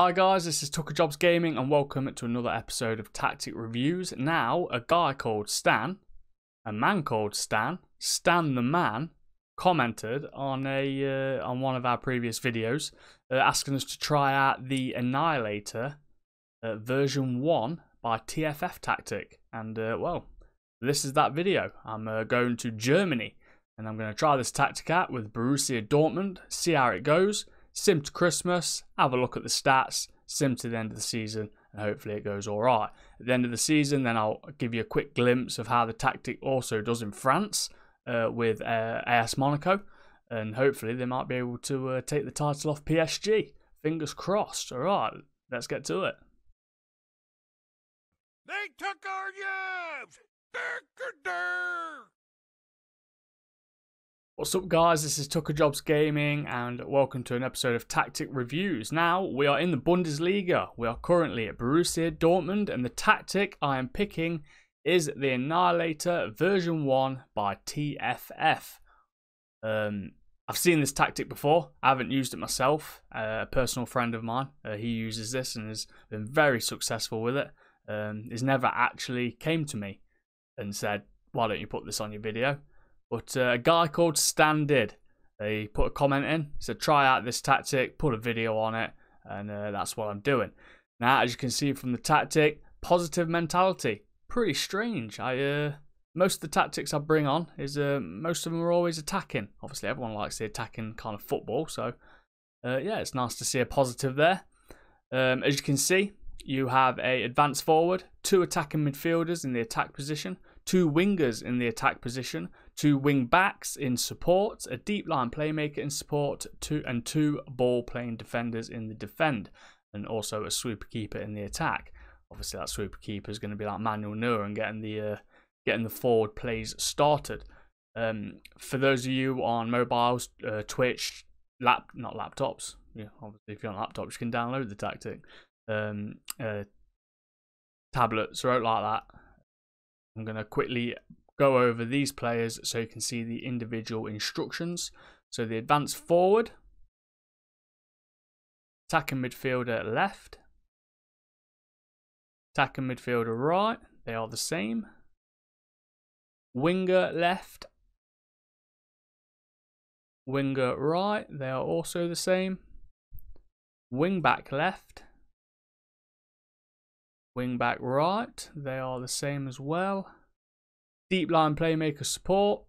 Hi guys, this is TookaJobs Gaming and welcome to another episode of Tactic Reviews. Now, a guy called Stan, a man called Stan, Stan the man, commented on a uh, on one of our previous videos, uh, asking us to try out the Annihilator uh, version one by TFF Tactic, and uh, well, this is that video. I'm uh, going to Germany and I'm going to try this tactic out with Borussia Dortmund, see how it goes sim to Christmas, have a look at the stats, sim to the end of the season, and hopefully it goes all right. At the end of the season, then I'll give you a quick glimpse of how the tactic also does in France uh, with uh, AS Monaco, and hopefully they might be able to uh, take the title off PSG. Fingers crossed. All right, let's get to it. They took our jobs! What's up guys, this is TookaJobs Gaming and welcome to an episode of Tactic Reviews. Now, we are in the Bundesliga. We are currently at Borussia Dortmund and the tactic I am picking is the Annihilator version 1 by TFF. Um, I've seen this tactic before. I haven't used it myself. Uh, a personal friend of mine, uh, he uses this and has been very successful with it. Um, he's never actually came to me and said, why don't you put this on your video? But uh, a guy called Stan did. He put a comment in, said try out this tactic, put a video on it, and uh, that's what I'm doing. Now, as you can see from the tactic, positive mentality. Pretty strange. I uh, most of the tactics I bring on is uh, most of them are always attacking. Obviously, everyone likes the attacking kind of football, so uh, yeah, it's nice to see a positive there. Um, as you can see, you have a advanced forward, two attacking midfielders in the attack position, two wingers in the attack position, two wing backs in support, a deep line playmaker in support, two and two ball playing defenders in the defend, and also a sweeper keeper in the attack. Obviously, that sweeper keeper is going to be like Manuel Neuer and getting the uh, getting the forward plays started. Um, for those of you on mobiles, uh, Twitch, lap not laptops. Yeah, obviously, if you're on laptops, you can download the tactic. Um, uh, tablets, like that I'm going to quickly go over these players so you can see the individual instructions. So the advance forward, attacking midfielder left, attacking midfielder right, they are the same. Winger left, winger right, they are also the same. Wing back left, Wing back right, they are the same as well. Deep line playmaker support.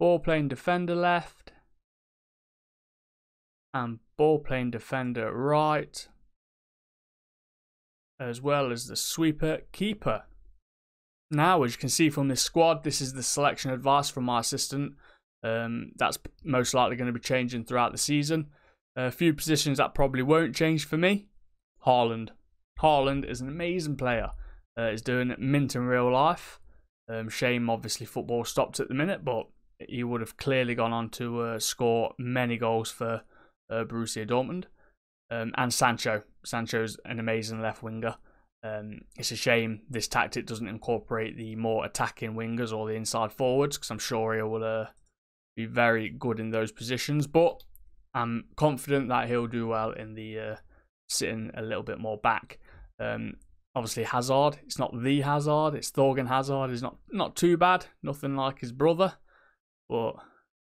Ball playing defender left. And ball playing defender right. As well as the sweeper keeper. Now, as you can see from this squad, this is the selection advice from my assistant. Um, that's most likely going to be changing throughout the season. A few positions that probably won't change for me. Haaland. Haaland is an amazing player. Uh, he's doing mint in real life. Um, shame, obviously, football stopped at the minute, but he would have clearly gone on to uh, score many goals for uh, Borussia Dortmund. Um, and Sancho. Sancho's an amazing left winger. Um, it's a shame this tactic doesn't incorporate the more attacking wingers or the inside forwards because I'm sure he will uh, be very good in those positions. But I'm confident that he'll do well in the uh, sitting a little bit more back. Um, obviously Hazard, it's not the Hazard, it's Thorgan Hazard. He's not not too bad, nothing like his brother, but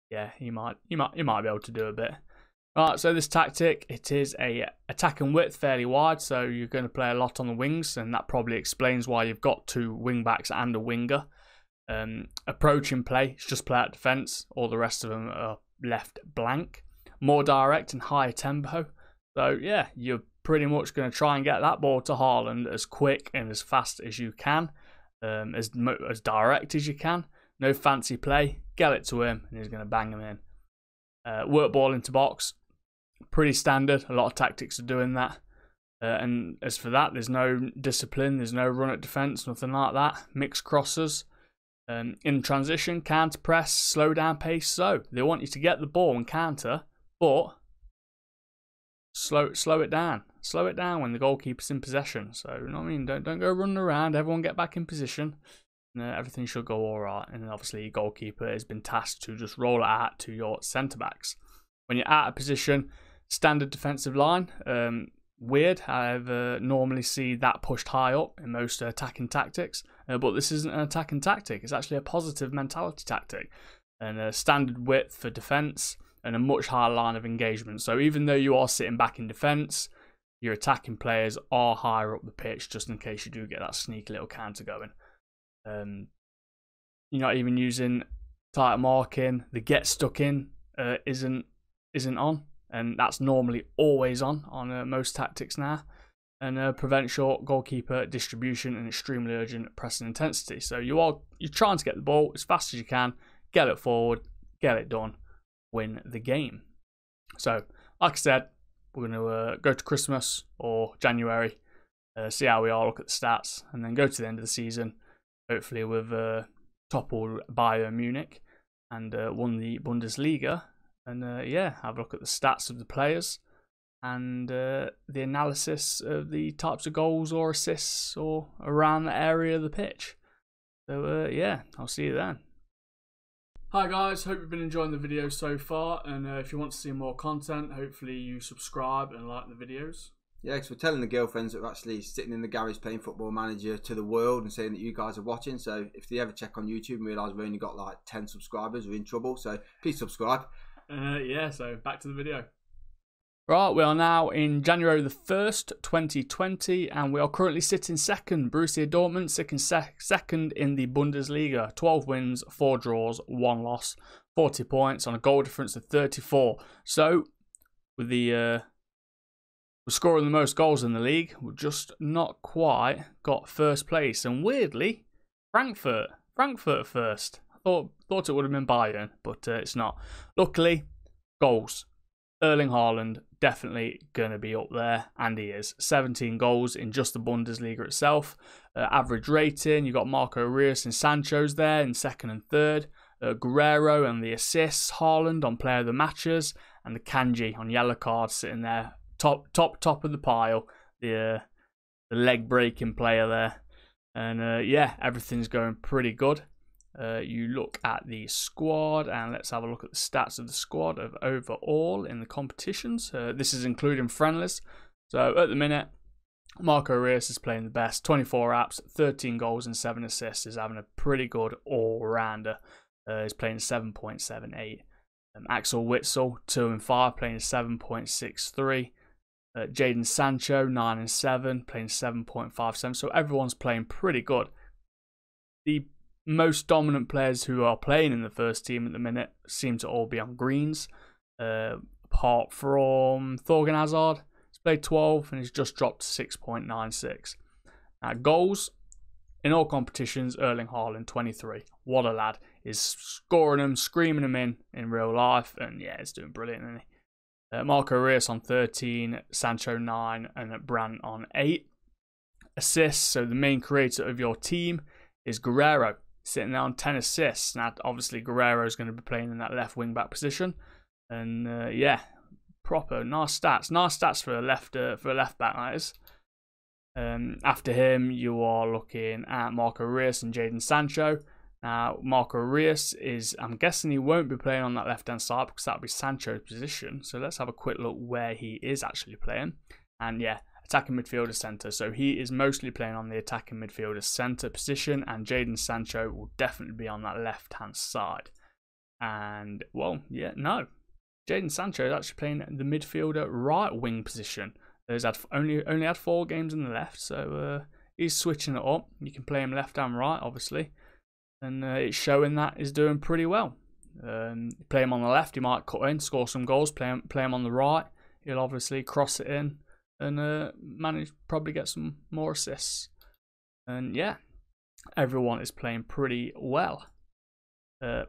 yeah, he might he might he might be able to do a bit. Right, so this tactic, it is a attack and width fairly wide, so you're going to play a lot on the wings, and that probably explains why you've got two wing backs and a winger. Um, approach and play, it's just play out defence, all the rest of them are left blank. More direct and higher tempo. So yeah, you're pretty much going to try and get that ball to Haaland as quick and as fast as you can, um, as as direct as you can. No fancy play. Get it to him, and he's going to bang him in. Uh, work ball into box. Pretty standard. A lot of tactics are doing that. Uh, and as for that, there's no discipline. There's no run at defence. Nothing like that. Mixed crosses. Um, in transition, counter press, slow down pace. So they want you to get the ball and counter, but slow slow it down. Slow it down when the goalkeeper's in possession. So you know what I mean. Don't don't go running around. Everyone get back in position. And, uh, everything should go all right. And obviously, goalkeeper has been tasked to just roll it out to your centre backs. When you're out of position, Standard defensive line. Um, weird. I uh, normally see that pushed high up in most attacking tactics, uh, but this isn't an attacking tactic. It's actually a positive mentality tactic. And a standard width for defense and a much higher line of engagement. So even though you are sitting back in defense, your attacking players are higher up the pitch just in case you do get that sneaky little counter going. Um, you're not even using tight marking. The get stuck in uh, isn't isn't on, and that's normally always on on uh, most tactics now. And uh, prevent short goalkeeper distribution and extremely urgent pressing intensity. So you are you're trying to get the ball as fast as you can, get it forward, get it done, win the game. So, like I said, we're going to uh, go to Christmas or January, uh, see how we are, look at the stats, and then go to the end of the season, hopefully with uh, toppled Bayern Munich and uh, won the Bundesliga. And uh, yeah, have a look at the stats of the players and uh, the analysis of the types of goals or assists or around the area of the pitch. So yeah, I'll see you then. Hi guys, hope you've been enjoying the video so far and uh, if you want to see more content, hopefully you subscribe and like the videos. Yeah, because we're telling the girlfriends that we're actually sitting in the garage playing Football Manager to the world and saying that you guys are watching. So if they ever check on YouTube and realise we've only got like 10 subscribers, we're in trouble. So please subscribe. Uh, yeah, so back to the video. Right, we are now in January the 1st, 2020, and we are currently sitting second. Borussia Dortmund sitting sec- second in the Bundesliga. 12 wins, 4 draws, 1 loss, 40 points on a goal difference of 34. So, with the uh, we're scoring the most goals in the league, we've just not quite got first place. And weirdly, Frankfurt, Frankfurt first. Thought, thought it would have been Bayern, but uh, it's not. Luckily, goals. Erling Haaland definitely going to be up there, and he is. 17 goals in just the Bundesliga itself. Uh, average rating, you've got Marco Reus and Sancho's there in second and third. Uh, Guerreiro and the assists, Haaland on player of the matches, and the Kanji on yellow cards sitting there, top top top of the pile. The uh, the leg breaking player there, and uh, yeah, everything's going pretty good. Uh, you look at the squad and let's have a look at the stats of the squad of overall in the competitions. Uh, this is including friendlies. So at the minute, Marco Reus is playing the best. 24 apps, 13 goals and 7 assists. Is having a pretty good all-rounder. Uh, he's playing 7.78. Um, Axel Witsel, 2 and 5, playing 7.63. Uh, Jadon Sancho, 9 and 7, playing 7.57. So everyone's playing pretty good. The most dominant players who are playing in the first team at the minute seem to all be on greens. Uh, apart from Thorgan Hazard, he's played 12 and he's just dropped to 6.96. Now, goals in all competitions, Erling Haaland 23. What a lad. He's scoring them, screaming them in in real life, and yeah, he's doing brilliant, isn't he? Uh, Marco Reus on 13, Sancho 9, and Brandt on 8. Assists, so the main creator of your team is Guerreiro sitting there on 10 assists. Now, obviously, Guerreiro is going to be playing in that left wing back position. And uh, yeah, proper nice stats. Nice stats for a left uh, for a left back, that is. Um, after him, you are looking at Marco Reus and Jadon Sancho. Now, Marco Reus is, I'm guessing he won't be playing on that left hand side because that'll be Sancho's position. So let's have a quick look where he is actually playing. And yeah, attacking midfielder centre. So he is mostly playing on the attacking midfielder centre position, and Jadon Sancho will definitely be on that left hand side. And well, yeah, no, Jadon Sancho is actually playing the midfielder right wing position. He's had only only had four games in the left, so uh, he's switching it up. You can play him left and right, obviously, and uh, it's showing that he's doing pretty well. Um, play him on the left, he might cut in, score some goals. Play him, play him on the right, he'll obviously cross it in and uh, manage probably get some more assists. And yeah, everyone is playing pretty well. Uh,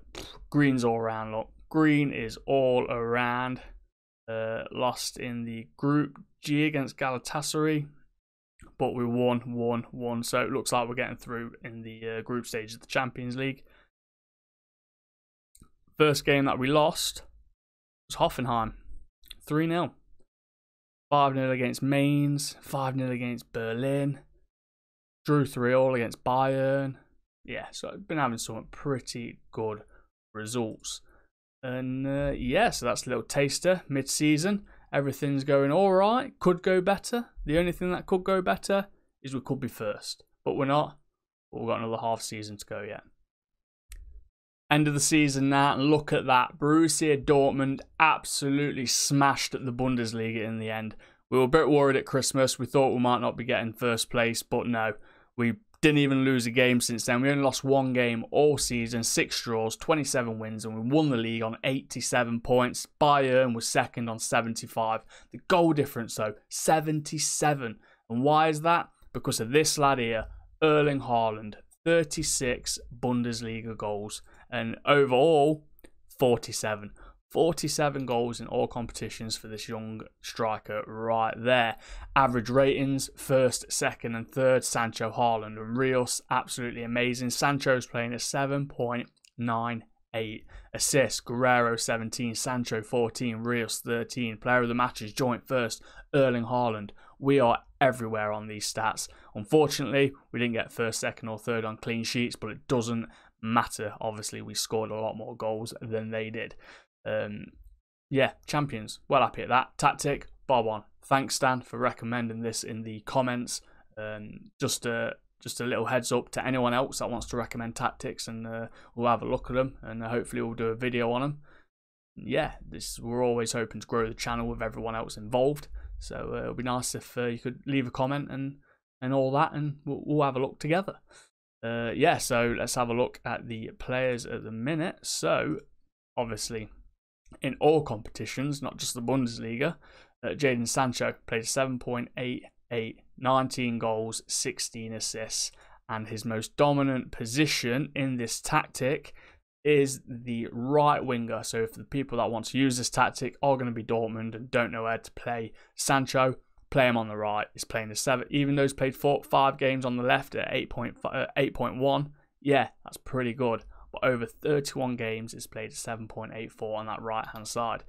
green's all around. Look, green is all around. Uh, lost in the Group G against Galatasaray, but we won, won, won. So it looks like we're getting through in the uh, group stage of the Champions League. First game that we lost was Hoffenheim, 3 0. 5 0 against Mainz, 5 0 against Berlin, drew 3 all against Bayern. Yeah, so I've been having some pretty good results. And uh, yeah, so that's a little taster mid season. everything's going all right. Could go better. The only thing that could go better is we could be first, but we're not. We've got another half season to go yet. End of the season now, and look at that. Borussia Dortmund absolutely smashed at the Bundesliga in the end. We were a bit worried at Christmas. We thought we might not be getting first place, but no, we didn't even lose a game since then. We only lost one game all season, six draws, 27 wins, and we won the league on 87 points. Bayern was second on 75. The goal difference, though, 77. And why is that? Because of this lad here, Erling Haaland, 36 Bundesliga goals, and overall, 47. 47 goals in all competitions for this young striker right there. Average ratings first, second, and third Sancho, Haaland, and Reus absolutely amazing. Sancho's playing a 7.98 assists. Guerreiro 17, Sancho 14, Reus 13. Player of the match is joint first, Erling Haaland. We are everywhere on these stats. Unfortunately, we didn't get first, second, or third on clean sheets, but it doesn't matter. Obviously, we scored a lot more goals than they did. Um, yeah, champions. Well happy at that. Tactic, bar one. Thanks, Stan, for recommending this in the comments. Um, just a just a little heads up to anyone else that wants to recommend tactics, and uh, we'll have a look at them, and uh, hopefully we'll do a video on them. Yeah, this we're always hoping to grow the channel with everyone else involved. So uh, it'll be nice if uh, you could leave a comment and and all that, and we'll, we'll have a look together. Uh, yeah, so let's have a look at the players at the minute. So obviously in all competitions, not just the Bundesliga. Uh, Jadon Sancho played 7.88, 19 goals, 16 assists, and his most dominant position in this tactic is the right winger. So, if the people that want to use this tactic are going to be Dortmund and don't know where to play Sancho, play him on the right. He's playing the seven, even though he's played four, five games on the left at 8.1. Uh, 8.1 yeah, that's pretty good but over 31 games, it's played 7.84 on that right hand side.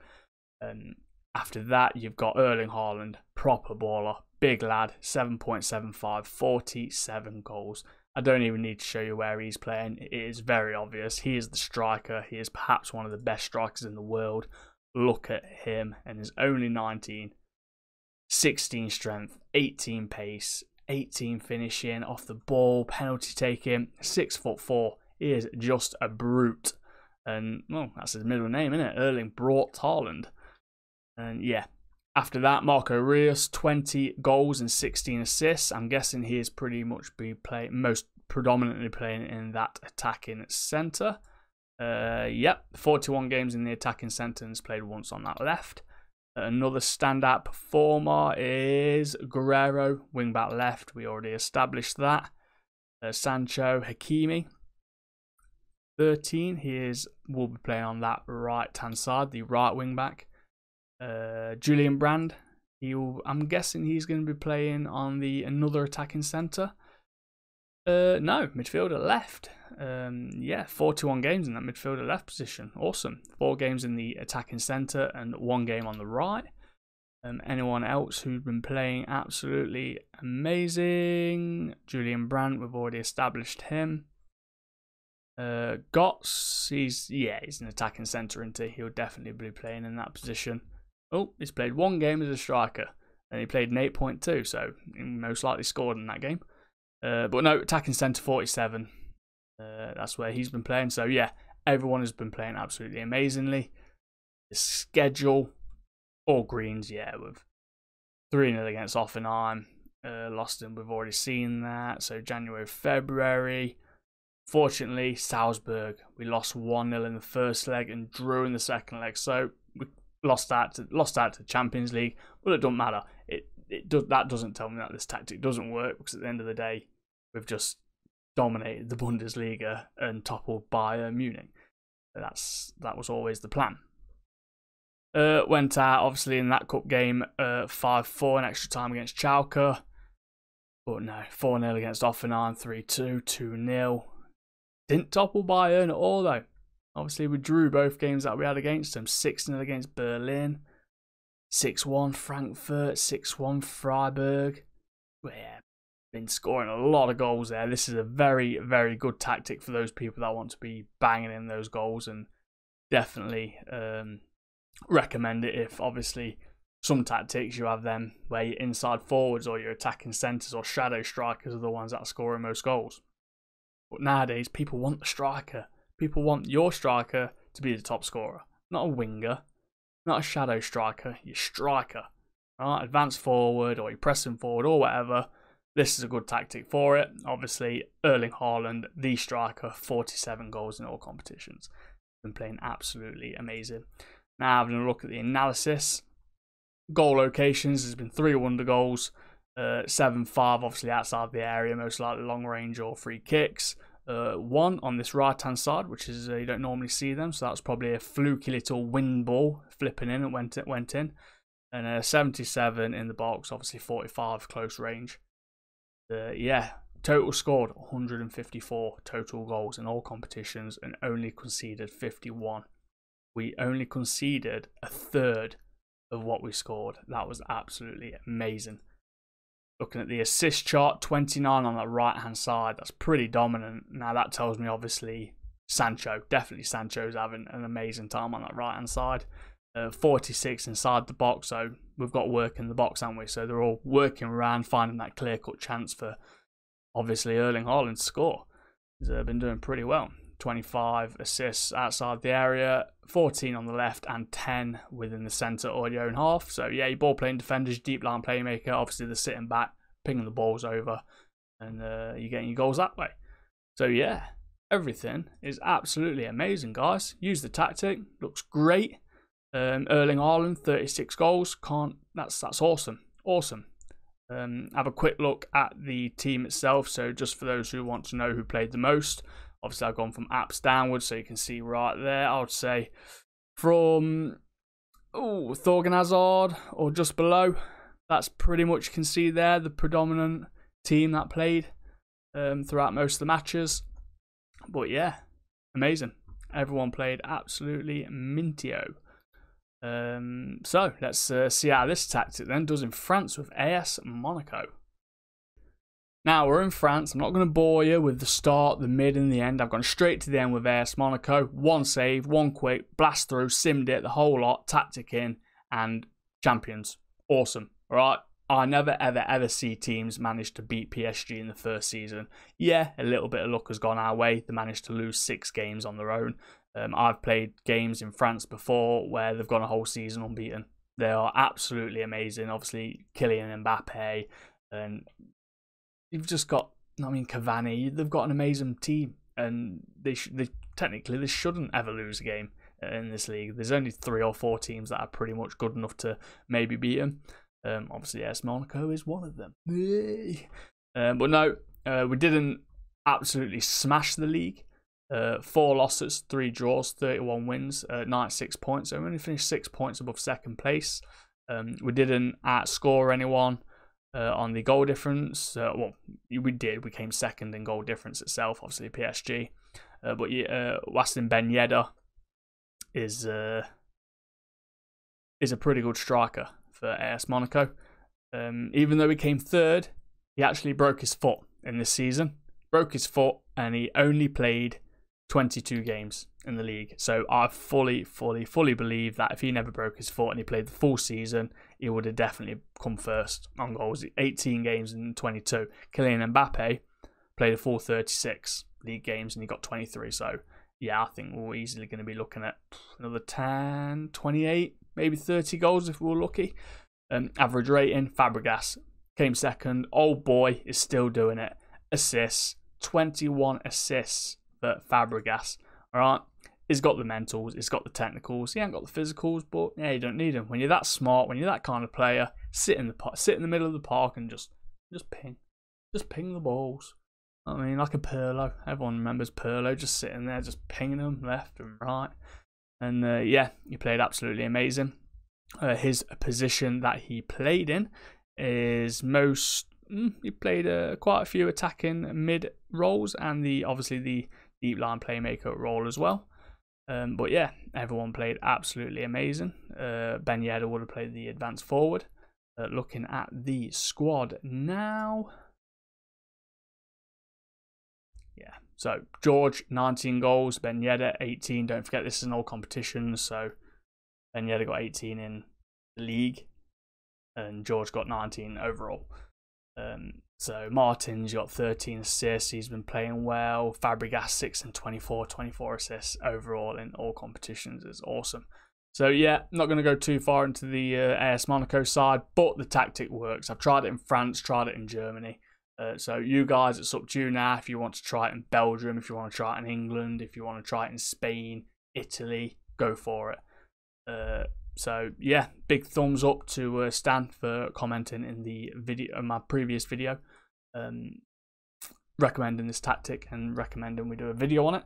Um, after that, you've got Erling Haaland, proper baller, big lad, 7.75, 47 goals. I don't even need to show you where he's playing. It is very obvious. He is the striker. He is perhaps one of the best strikers in the world. Look at him, and he's only 19. 16 strength, 18 pace, 18 finishing off the ball, penalty taking, six foot four. He is just a brute. And, well, that's his middle name, isn't it? Erling Braut Haaland. And yeah, after that, Marco Reus, 20 goals and 16 assists. I'm guessing he is pretty much be play most predominantly playing in that attacking centre. Uh, yep, 41 games in the attacking centre and has played once on that left. Another standout performer is Guerreiro, wing back left. We already established that. Uh, Sancho, Hakimi, 13. He is will be playing on that right hand side, the right wing back. Uh, Julian Brandt. He I'm guessing he's going to be playing on the another attacking centre. Uh, no, midfielder left. Um, yeah, 41 games in that midfielder left position. Awesome. Four games in the attacking centre and one game on the right. Um, anyone else who's been playing absolutely amazing? Julian Brandt, we've already established him. Uh, he's yeah, he's an attacking centre, and he? He'll definitely be playing in that position. Oh, he's played one game as a striker, and he played an 8.2, so he most likely scored in that game. Uh, but no, attacking centre 47. Uh, that's where he's been playing. So yeah, everyone has been playing absolutely amazingly. The schedule, all greens, yeah, with 3 0 against Hoffenheim. Uh, lost him, we've already seen that. So January, February. Fortunately, Salzburg, we lost 1 0 in the first leg and drew in the second leg. So lost that to, lost that to Champions League. Well, it doesn't matter. It, it does, That doesn't tell me that this tactic doesn't work because at the end of the day, we've just dominated the Bundesliga and toppled Bayern Munich. That's That was always the plan. Uh, went out, obviously, in that cup game, uh, 5 4 in extra time against Schalke. But no, 4 0 against Offenheim, 3 2, 2 0. Didn't topple Bayern at all, though. Obviously, we drew both games that we had against them 6 0 against Berlin, 6 1 Frankfurt, 6 1 Freiburg. Yeah, been scoring a lot of goals there. This is a very, very good tactic for those people that want to be banging in those goals and definitely um, recommend it if obviously some tactics you have them where your inside forwards or your attacking centres or shadow strikers are the ones that are scoring most goals. But nowadays, people want the striker. People want your striker to be the top scorer, not a winger, not a shadow striker, your striker. Right? Advance forward or you're pressing forward or whatever. This is a good tactic for it. Obviously, Erling Haaland, the striker, 47 goals in all competitions. Been playing absolutely amazing. Now, having a look at the analysis, goal locations, there's been three wonder goals, uh, 7 5, obviously outside the area, most likely long range or free kicks. Uh, one on this right hand side, which is uh, you don't normally see them, so that was probably a fluky little wind ball flipping in and went, it went in. And a 77 in the box, obviously 45 close range. Uh, yeah, total scored 154 total goals in all competitions and only conceded 51. We only conceded a third of what we scored. That was absolutely amazing. Looking at the assist chart, 29 on the right hand side. That's pretty dominant. Now, that tells me obviously Sancho, definitely Sancho's having an amazing time on that right hand side. Uh, 46 inside the box, so we've got work in the box, haven't we? So they're all working around, finding that clear cut chance for obviously Erling Haaland to score. He's uh, been doing pretty well. 25 assists outside the area, 14 on the left, and 10 within the centre or your own half. So, yeah, your ball playing defenders, deep line playmaker. Obviously, they're sitting back, pinging the balls over, and uh, you're getting your goals that way. So, yeah, everything is absolutely amazing, guys. Use the tactic, looks great. Um, Erling Haaland, 36 goals. Can't that's that's awesome, awesome. Um, have a quick look at the team itself. So just for those who want to know who played the most, obviously I've gone from apps downwards, so you can see right there. I would say from oh Thorgan Hazard or just below. That's pretty much you can see there the predominant team that played um, throughout most of the matches. But yeah, amazing. Everyone played absolutely mintio. Um, so let's uh, see how this tactic then does in France with AS Monaco. Now we're in France. I'm not going to bore you with the start, the mid, and the end. I've gone straight to the end with AS Monaco. One save, one quick, blast through, simmed it, the whole lot, tactic in, and champions. Awesome. All right. I never, ever, ever see teams manage to beat PSG in the first season. Yeah, a little bit of luck has gone our way. They managed to lose six games on their own. Um, I've played games in France before where they've gone a whole season unbeaten. They are absolutely amazing. Obviously, Kylian Mbappe, and you've just got, I mean, Cavani. They've got an amazing team, and they, sh- they technically they shouldn't ever lose a game in this league. There's only three or four teams that are pretty much good enough to maybe beat them. Um, obviously, yes, Monaco is one of them. um, but no, uh, we didn't absolutely smash the league. Uh, four losses, three draws, 31 wins, uh, 96 points. So we only finished six points above second place. Um, we didn't outscore anyone uh, on the goal difference. Uh, well, we did. We came second in goal difference itself, obviously PSG. Uh, but uh, Wissam Ben Yedder is uh, is a pretty good striker for AS Monaco. Um, even though he came third, he actually broke his foot in this season. Broke his foot, and he only played 22 games in the league. So I fully, fully, fully believe that if he never broke his foot and he played the full season, he would have definitely come first on goals. 18 games in 22. Kylian Mbappe played a full 36 league games and he got 23. So yeah, I think we're easily going to be looking at another 10, 28, maybe 30 goals if we're lucky. Um, average rating, Fabregas came second. Old boy is still doing it. Assists, 21 assists for Fabregas. All right, he's got the mentals, he's got the technicals. He ain't got the physicals, but yeah, you don't need them. When you're that smart, when you're that kind of player, sit in the sit in the middle of the park and just just ping, just ping the balls. I mean, like a Pirlo. Everyone remembers Pirlo just sitting there, just pinging them left and right. And uh, yeah, he played absolutely amazing. Uh, his position that he played in is most. Mm, he played uh, quite a few attacking mid roles, and the obviously the deep line playmaker role as well. Um, but yeah, everyone played absolutely amazing. Uh, Ben Yedder would have played the advanced forward. Uh, looking at the squad now. Yeah, so George, 19 goals. Ben Yedder, 18. Don't forget, this is an all competition, so Ben Yedder got 18 in the league. and George got 19 overall. Um, so Martin's got 13 assists. He's been playing well. Fabregas 6 and 24, 24 assists overall in all competitions is awesome. So yeah, not going to go too far into the uh, AS Monaco side, but the tactic works. I've tried it in France, tried it in Germany. Uh, so you guys, it's up to you now. If you want to try it in Belgium, if you want to try it in England, if you want to try it in Spain, Italy, go for it. Uh, so yeah, big thumbs up to uh, Stan for commenting in the video, in my previous video, um, recommending this tactic and recommending we do a video on it.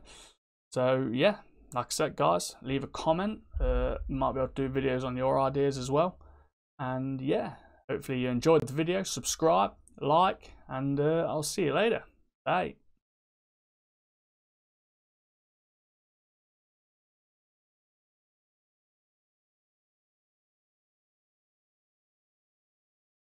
So yeah, like I said, guys, leave a comment. Uh, might be able to do videos on your ideas as well. And yeah, hopefully you enjoyed the video. Subscribe, like, and uh, I'll see you later. Bye.